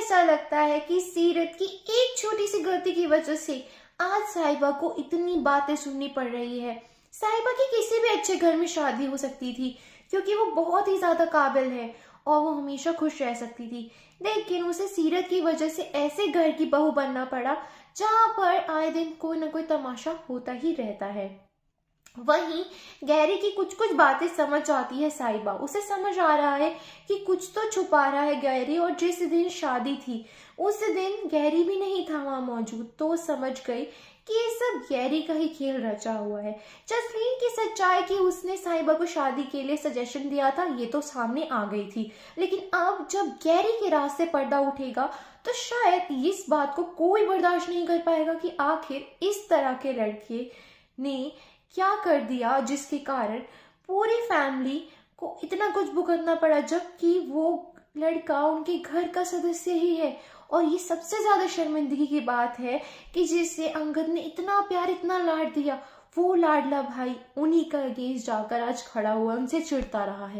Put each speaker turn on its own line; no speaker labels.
ऐसा लगता है कि सीरत की एक छोटी सी गलती की वजह से आज साहिबा को इतनी बातें सुननी पड़ रही है। साहिबा की किसी भी अच्छे घर में शादी हो सकती थी, क्योंकि वो बहुत ही ज़्यादा काबिल है और वो हमेशा खुश रह सकती थी। लेकिन उसे सीरत की वजह से ऐसे घर की बहू बनना पड़ा, जहाँ पर आए दिन कोई ना कोई तमाशा होता ही रहता है। वहीं गैरी की कुछ कुछ बातें समझ आती है साहिबा। उसे समझ आ रहा है कि कुछ तो छुपा रहा है गैरी और जिस दिन शादी थी, उस दिन गैरी भी नहीं था वहाँ मौजूद। तो समझ गई कि ये सब गैरी का ही खेल रचा हुआ है। जसलीन की सच्चाई कि उसने साहिबा को शादी के लिए सजेशन दिया था, ये तो सामने आ गई थी। लेकिन अब जब गैरी के रास्ते पर्दा उठेगा तो शायद इस बात को कोई बर्दाश्त नहीं कर पाएगा कि आखिर इस तरह के लड़के ने क्या कर दिया जिसके कारण पूरी फैमिली को इतना कुछ भुगतना पड़ा, जबकि वो लड़का उनके घर का सदस्य ही है। और ये सबसे ज़्यादा शर्मिंदगी की बात है कि जिसे अंगद ने इतना प्यार, इतना लाड दिया। वो लाडला भाई उन्हीं का अगेंस्ट जाकर आज खड़ा हुआ, उनसे चिड़ता रहा है।